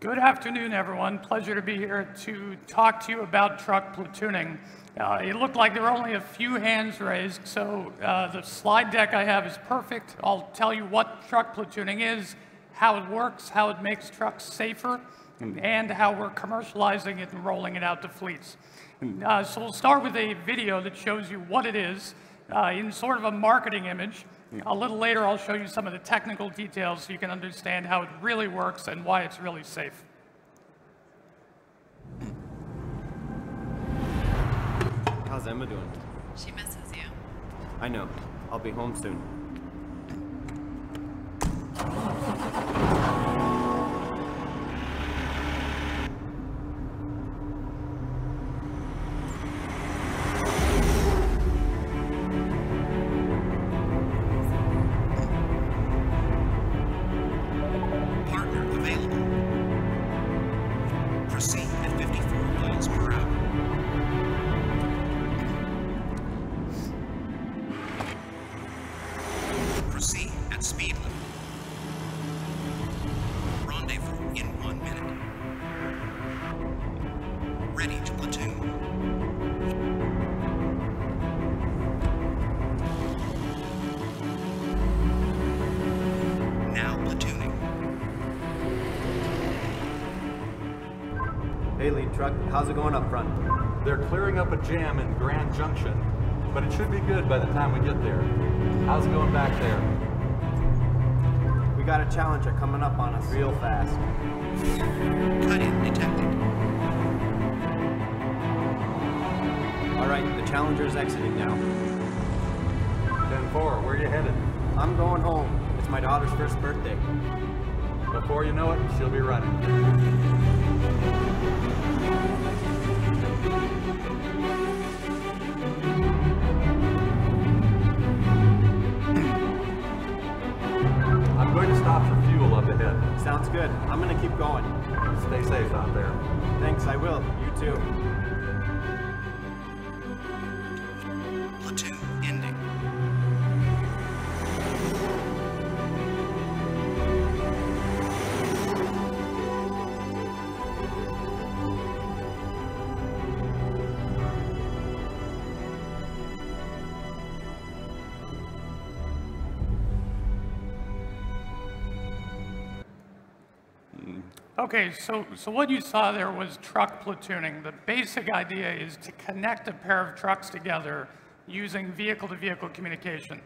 Good afternoon, everyone. Pleasure to be here to talk to you about truck platooning. Uh, it looked like there were only a few hands raised, so uh, the slide deck I have is perfect. I'll tell you what truck platooning is, how it works, how it makes trucks safer, and how we're commercializing it and rolling it out to fleets. Uh, so we'll start with a video that shows you what it is uh, in sort of a marketing image. A little later, I'll show you some of the technical details so you can understand how it really works and why it's really safe. How's Emma doing? She misses you. I know. I'll be home soon. Hey, lead truck. How's it going up front? They're clearing up a jam in Grand Junction, but it should be good by the time we get there. How's it going back there? We got a challenger coming up on us real fast. Cut-in detected. All right, the challenger's exiting now. 10-4, where are you headed? I'm going home. It's my daughter's first birthday. Before you know it, she'll be running. Sounds good. I'm gonna keep going. Stay safe out there. Thanks, I will. You too. Okay, so, so what you saw there was truck platooning. The basic idea is to connect a pair of trucks together using vehicle-to-vehicle communication.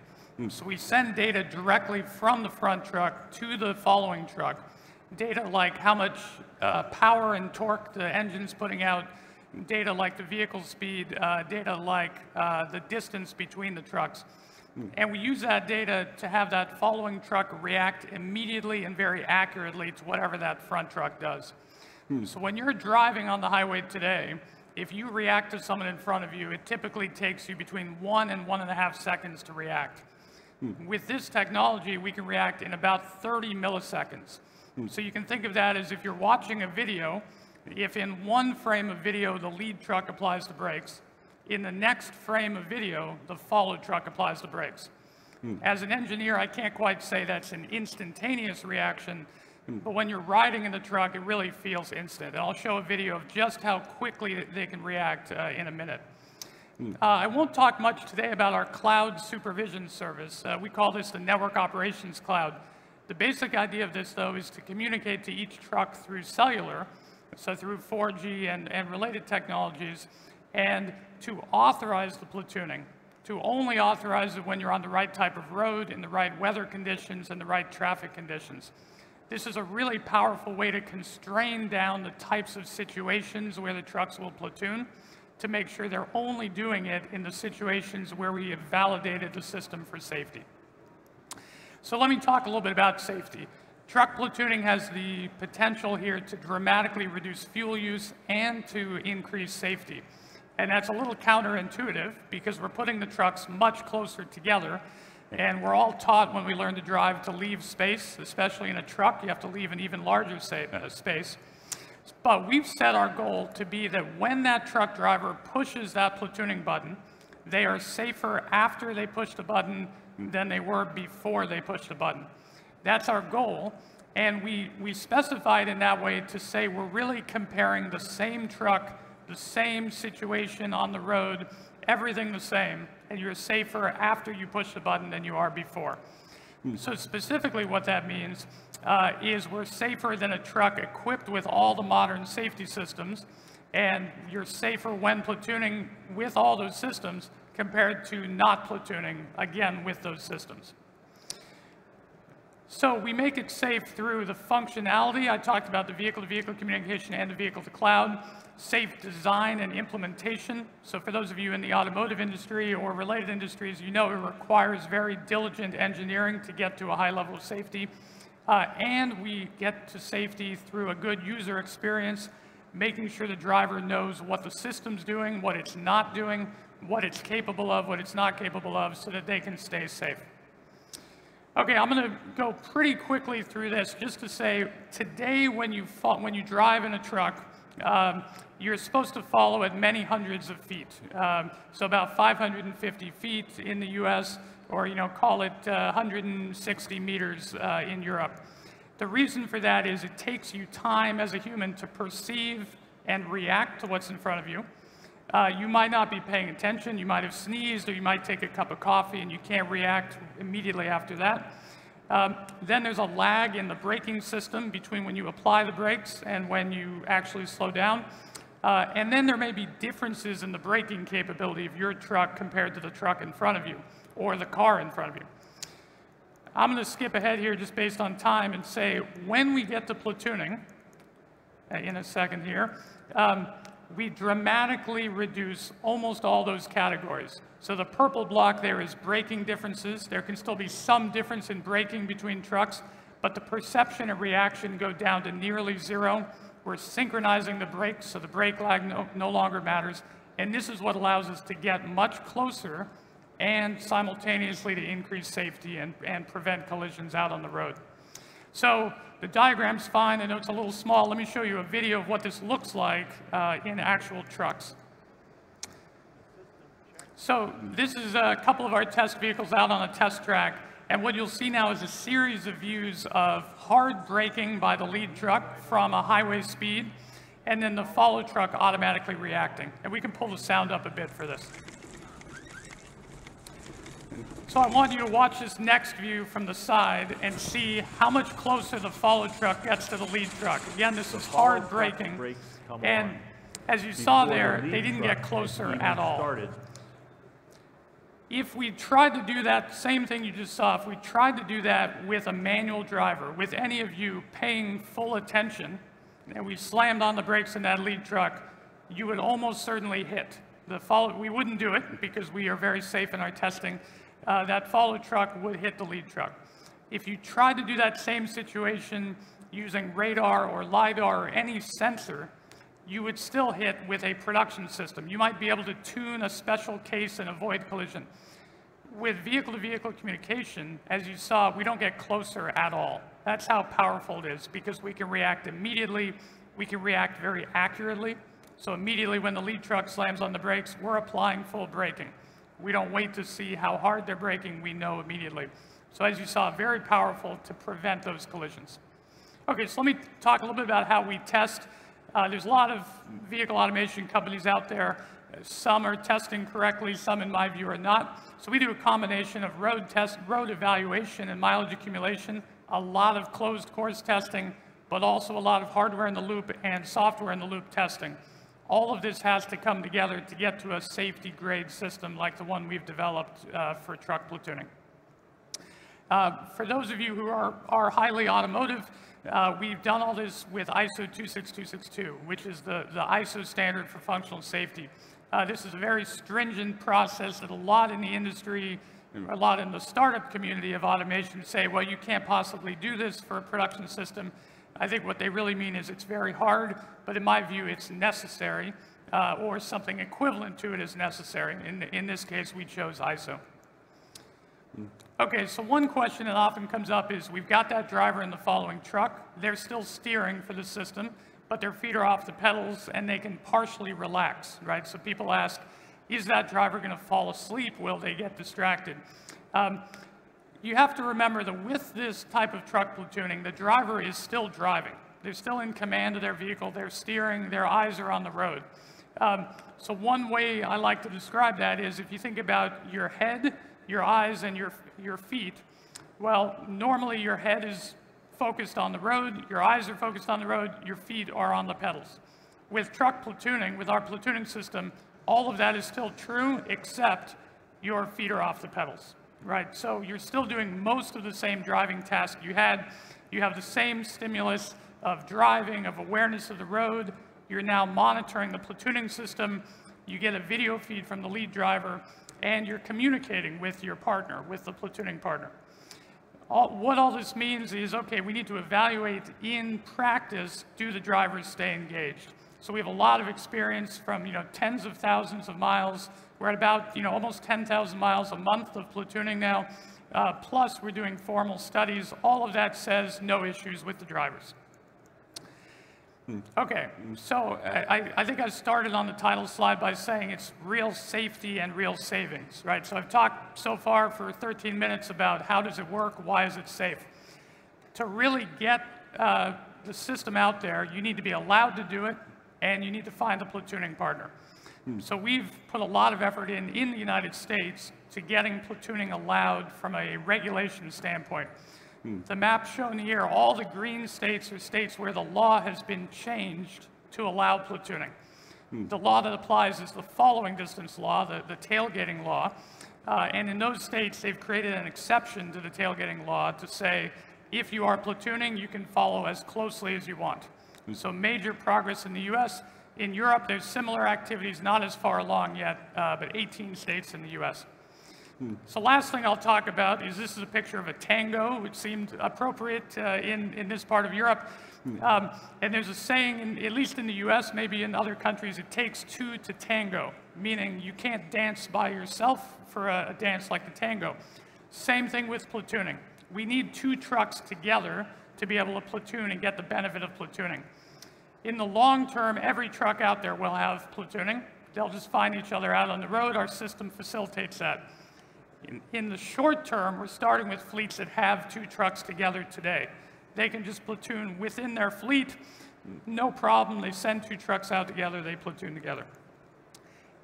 So we send data directly from the front truck to the following truck. Data like how much uh, power and torque the engine's putting out, data like the vehicle speed, uh, data like uh, the distance between the trucks. And we use that data to have that following truck react immediately and very accurately to whatever that front truck does. Hmm. So when you're driving on the highway today, if you react to someone in front of you, it typically takes you between one and one and a half seconds to react. Hmm. With this technology, we can react in about 30 milliseconds. Hmm. So you can think of that as if you're watching a video, if in one frame of video the lead truck applies the brakes, in the next frame of video, the followed truck applies the brakes. As an engineer, I can't quite say that's an instantaneous reaction, but when you're riding in the truck, it really feels instant. And I'll show a video of just how quickly they can react uh, in a minute. Uh, I won't talk much today about our cloud supervision service. Uh, we call this the Network Operations Cloud. The basic idea of this, though, is to communicate to each truck through cellular, so through 4G and, and related technologies, and to authorize the platooning, to only authorize it when you're on the right type of road, in the right weather conditions, and the right traffic conditions. This is a really powerful way to constrain down the types of situations where the trucks will platoon to make sure they're only doing it in the situations where we have validated the system for safety. So let me talk a little bit about safety. Truck platooning has the potential here to dramatically reduce fuel use and to increase safety. And that's a little counterintuitive because we're putting the trucks much closer together. And we're all taught when we learn to drive to leave space, especially in a truck, you have to leave an even larger uh, space. But we've set our goal to be that when that truck driver pushes that platooning button, they are safer after they push the button than they were before they pushed the button. That's our goal. And we, we specified in that way to say we're really comparing the same truck, the same situation on the road, everything the same, and you're safer after you push the button than you are before. So specifically what that means uh, is we're safer than a truck equipped with all the modern safety systems, and you're safer when platooning with all those systems compared to not platooning, again, with those systems. So we make it safe through the functionality. I talked about the vehicle-to-vehicle -vehicle communication and the vehicle-to-cloud, safe design and implementation. So for those of you in the automotive industry or related industries, you know it requires very diligent engineering to get to a high level of safety. Uh, and we get to safety through a good user experience, making sure the driver knows what the system's doing, what it's not doing, what it's capable of, what it's not capable of, so that they can stay safe. Okay, I'm going to go pretty quickly through this just to say today when you, when you drive in a truck, um, you're supposed to follow at many hundreds of feet. Um, so about 550 feet in the US, or you know, call it uh, 160 meters uh, in Europe. The reason for that is it takes you time as a human to perceive and react to what's in front of you. Uh, you might not be paying attention, you might have sneezed, or you might take a cup of coffee and you can't react immediately after that. Um, then there's a lag in the braking system between when you apply the brakes and when you actually slow down. Uh, and then there may be differences in the braking capability of your truck compared to the truck in front of you or the car in front of you. I'm going to skip ahead here just based on time and say when we get to platooning, uh, in a second here, um, we dramatically reduce almost all those categories. So the purple block there is braking differences. There can still be some difference in braking between trucks, but the perception and reaction go down to nearly zero. We're synchronizing the brakes, so the brake lag no, no longer matters. And this is what allows us to get much closer and simultaneously to increase safety and, and prevent collisions out on the road. So the diagram's fine. I know it's a little small. Let me show you a video of what this looks like uh, in actual trucks. So this is a couple of our test vehicles out on a test track. And what you'll see now is a series of views of hard braking by the lead truck from a highway speed, and then the follow truck automatically reacting. And we can pull the sound up a bit for this. So I want you to watch this next view from the side and see how much closer the follow truck gets to the lead truck. Again, this is hard braking. And as you saw there, they didn't get closer at all. Started. If we tried to do that same thing you just saw, if we tried to do that with a manual driver, with any of you paying full attention, and we slammed on the brakes in that lead truck, you would almost certainly hit. The follow, we wouldn't do it because we are very safe in our testing, uh, that follow truck would hit the lead truck. If you tried to do that same situation using radar or LiDAR or any sensor, you would still hit with a production system. You might be able to tune a special case and avoid collision. With vehicle-to-vehicle -vehicle communication, as you saw, we don't get closer at all. That's how powerful it is because we can react immediately, we can react very accurately. So immediately when the lead truck slams on the brakes, we're applying full braking. We don't wait to see how hard they're braking, we know immediately. So as you saw, very powerful to prevent those collisions. Okay, so let me talk a little bit about how we test. Uh, there's a lot of vehicle automation companies out there. Some are testing correctly, some in my view are not. So we do a combination of road test, road evaluation and mileage accumulation, a lot of closed course testing, but also a lot of hardware in the loop and software in the loop testing. All of this has to come together to get to a safety grade system like the one we've developed uh, for truck platooning. Uh, for those of you who are, are highly automotive, uh, we've done all this with ISO 26262, which is the, the ISO standard for functional safety. Uh, this is a very stringent process that a lot in the industry, a lot in the startup community of automation say, well, you can't possibly do this for a production system. I think what they really mean is it's very hard, but in my view, it's necessary, uh, or something equivalent to it is necessary. In, in this case, we chose ISO. Okay, so one question that often comes up is we've got that driver in the following truck. They're still steering for the system, but their feet are off the pedals and they can partially relax, right? So people ask, is that driver going to fall asleep? Will they get distracted? Um, you have to remember that with this type of truck platooning, the driver is still driving. They're still in command of their vehicle, they're steering, their eyes are on the road. Um, so one way I like to describe that is if you think about your head, your eyes, and your, your feet, well, normally your head is focused on the road, your eyes are focused on the road, your feet are on the pedals. With truck platooning, with our platooning system, all of that is still true, except your feet are off the pedals, right? So you're still doing most of the same driving task you had. You have the same stimulus of driving, of awareness of the road. You're now monitoring the platooning system. You get a video feed from the lead driver, and you're communicating with your partner, with the platooning partner. All, what all this means is, okay, we need to evaluate in practice, do the drivers stay engaged? So we have a lot of experience from, you know, tens of thousands of miles. We're at about, you know, almost 10,000 miles a month of platooning now. Uh, plus, we're doing formal studies. All of that says no issues with the drivers. Okay, so I, I, think I started on the title slide by saying it's real safety and real savings, right? So I've talked so far for 13 minutes about how does it work, why is it safe. To really get uh, the system out there, you need to be allowed to do it, and you need to find a platooning partner. Hmm. So we've put a lot of effort in, in the United States to getting platooning allowed from a regulation standpoint. Hmm. The map shown here, all the green states are states where the law has been changed to allow platooning. Hmm. The law that applies is the following distance law, the, the tailgating law. Uh, and in those states, they've created an exception to the tailgating law to say, if you are platooning, you can follow as closely as you want. So major progress in the US. In Europe, there's similar activities, not as far along yet, uh, but 18 states in the US. So last thing I'll talk about is this is a picture of a tango, which seemed appropriate uh, in, in this part of Europe. Um, and there's a saying, in, at least in the US, maybe in other countries, it takes two to tango, meaning you can't dance by yourself for a, a dance like the tango. Same thing with platooning. We need two trucks together to be able to platoon and get the benefit of platooning. In the long term, every truck out there will have platooning. They'll just find each other out on the road. Our system facilitates that. In, in, the short term, we're starting with fleets that have two trucks together today. They can just platoon within their fleet, no problem. They send two trucks out together, they platoon together.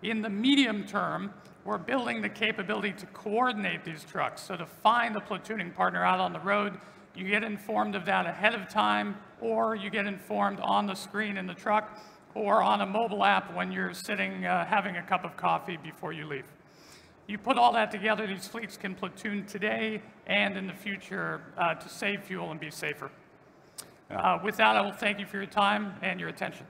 In the medium term, we're building the capability to coordinate these trucks. So to find a platooning partner out on the road, you get informed of that ahead of time, or you get informed on the screen in the truck, or on a mobile app when you're sitting uh, having a cup of coffee before you leave. You put all that together, these fleets can platoon today and in the future uh, to save fuel and be safer. Uh, with that, I will thank you for your time and your attention.